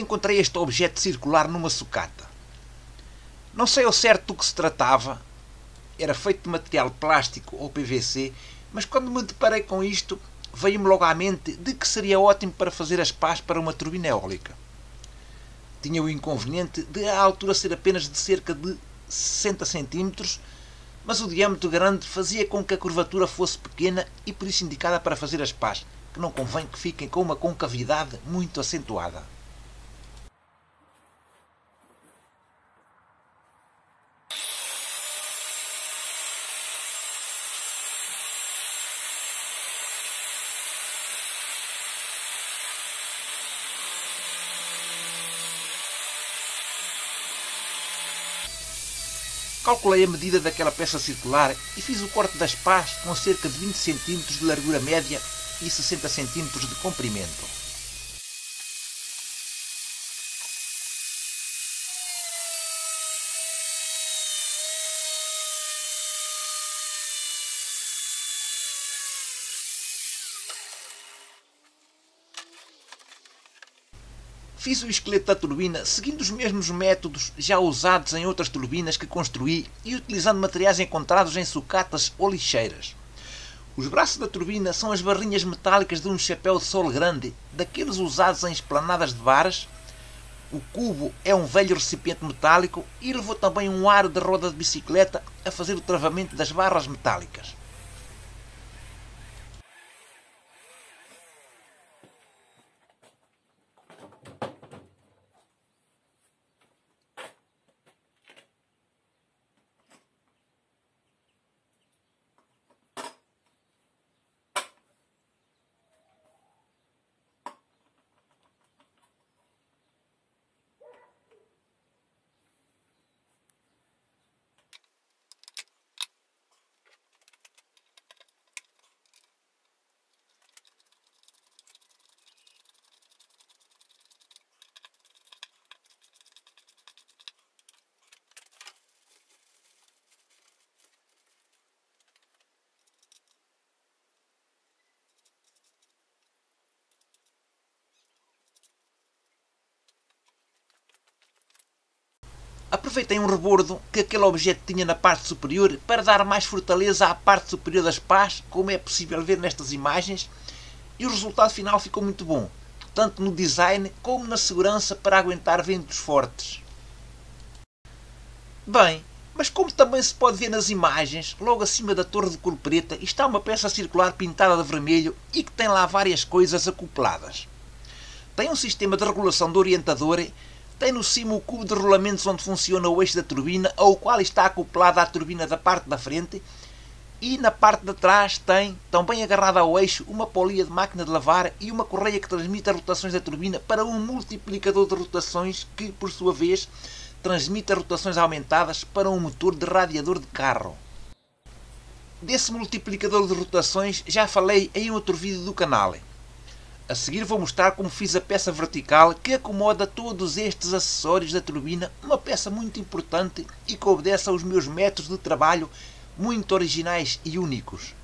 encontrei este objeto circular numa sucata. Não sei ao certo do que se tratava, era feito de material plástico ou PVC, mas quando me deparei com isto, veio-me logo à mente de que seria ótimo para fazer as pás para uma turbina eólica. Tinha o inconveniente de a altura ser apenas de cerca de 60 cm, mas o diâmetro grande fazia com que a curvatura fosse pequena e por isso indicada para fazer as pás, que não convém que fiquem com uma concavidade muito acentuada. Calculei a medida daquela peça circular e fiz o corte das pás com cerca de 20 cm de largura média e 60 cm de comprimento. Fiz o esqueleto da turbina seguindo os mesmos métodos já usados em outras turbinas que construí e utilizando materiais encontrados em sucatas ou lixeiras. Os braços da turbina são as barrinhas metálicas de um chapéu de sol grande, daqueles usados em esplanadas de bares. O cubo é um velho recipiente metálico e levou também um aro de roda de bicicleta a fazer o travamento das barras metálicas. Aproveitei um rebordo que aquele objeto tinha na parte superior para dar mais fortaleza à parte superior das pás, como é possível ver nestas imagens, e o resultado final ficou muito bom, tanto no design como na segurança para aguentar ventos fortes. Bem, mas como também se pode ver nas imagens, logo acima da torre de cor preta está uma peça circular pintada de vermelho e que tem lá várias coisas acopladas. Tem um sistema de regulação de orientador tem no cimo o cubo de rolamentos onde funciona o eixo da turbina, ao qual está acoplada a turbina da parte da frente, e na parte de trás tem, também agarrada ao eixo, uma polia de máquina de lavar e uma correia que transmite as rotações da turbina para um multiplicador de rotações que, por sua vez, transmite as rotações aumentadas para um motor de radiador de carro. Desse multiplicador de rotações já falei em outro vídeo do canal. A seguir vou mostrar como fiz a peça vertical que acomoda todos estes acessórios da turbina, uma peça muito importante e que obedece aos meus métodos de trabalho muito originais e únicos.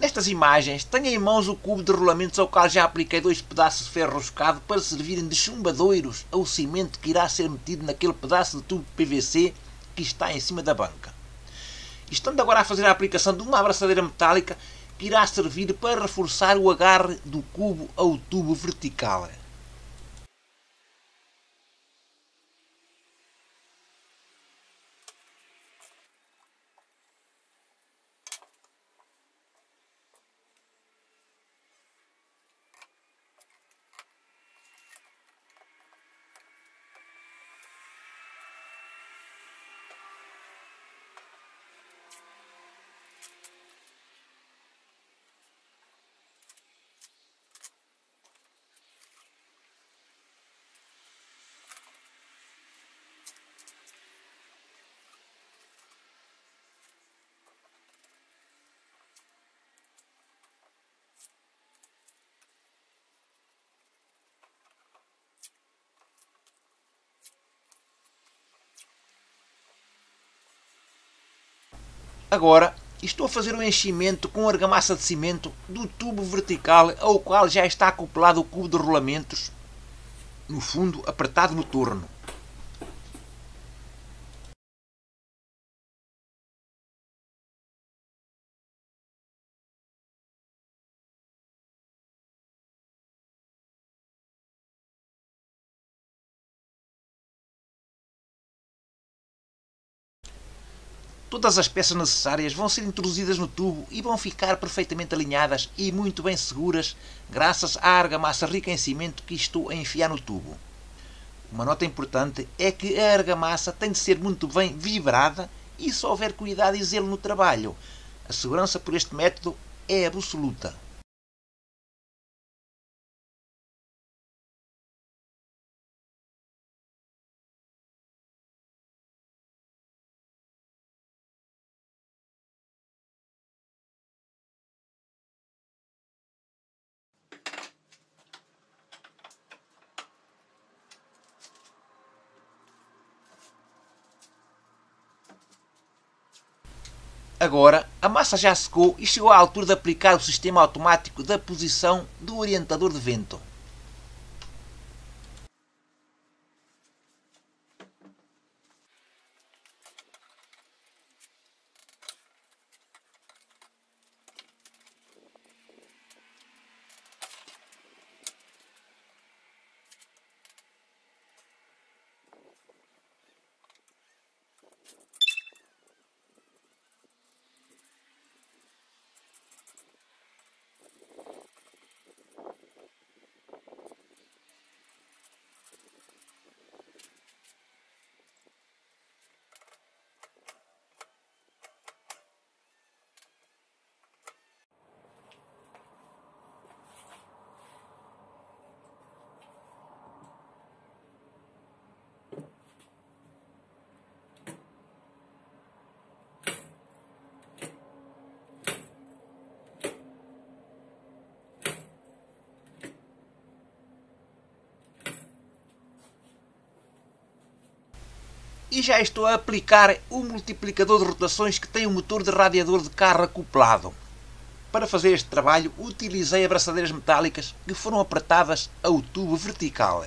Nestas imagens tenho em mãos o cubo de rolamentos ao qual já apliquei dois pedaços de ferro roscado para servirem de chumbadoiros ao cimento que irá ser metido naquele pedaço de tubo PVC que está em cima da banca. Estando agora a fazer a aplicação de uma abraçadeira metálica que irá servir para reforçar o agarre do cubo ao tubo vertical. Agora estou a fazer o enchimento com argamassa de cimento do tubo vertical ao qual já está acoplado o cubo de rolamentos, no fundo apertado no torno. Todas as peças necessárias vão ser introduzidas no tubo e vão ficar perfeitamente alinhadas e muito bem seguras graças à argamassa rica em cimento que estou a enfiar no tubo. Uma nota importante é que a argamassa tem de ser muito bem vibrada e se houver cuidado e zelo no trabalho. A segurança por este método é absoluta. Agora, a massa já secou e chegou à altura de aplicar o sistema automático da posição do orientador de vento. E já estou a aplicar o multiplicador de rotações que tem o um motor de radiador de carro acoplado. Para fazer este trabalho utilizei abraçadeiras metálicas que foram apertadas ao tubo vertical.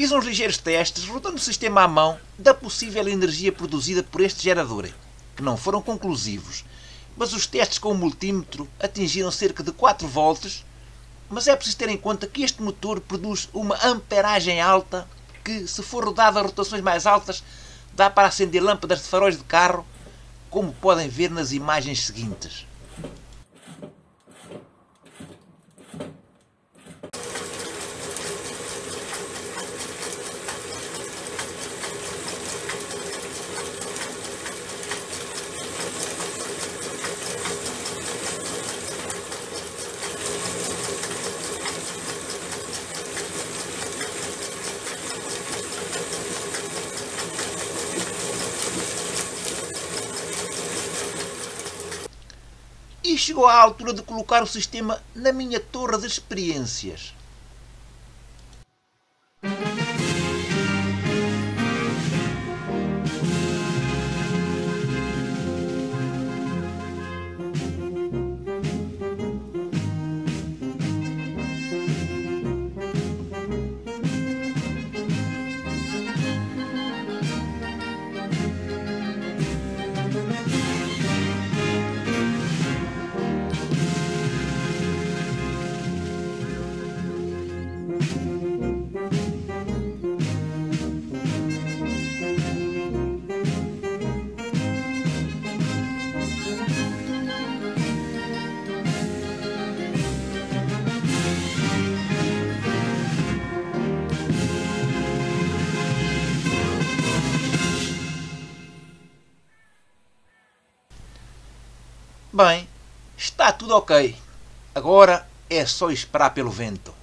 Fiz uns ligeiros testes, rodando o sistema à mão, da possível energia produzida por este gerador, que não foram conclusivos, mas os testes com o multímetro atingiram cerca de 4 volts, mas é preciso ter em conta que este motor produz uma amperagem alta que, se for rodado a rotações mais altas, dá para acender lâmpadas de faróis de carro, como podem ver nas imagens seguintes. Chegou à altura de colocar o sistema na minha torre de experiências. Bem, está tudo ok. Agora é só esperar pelo vento.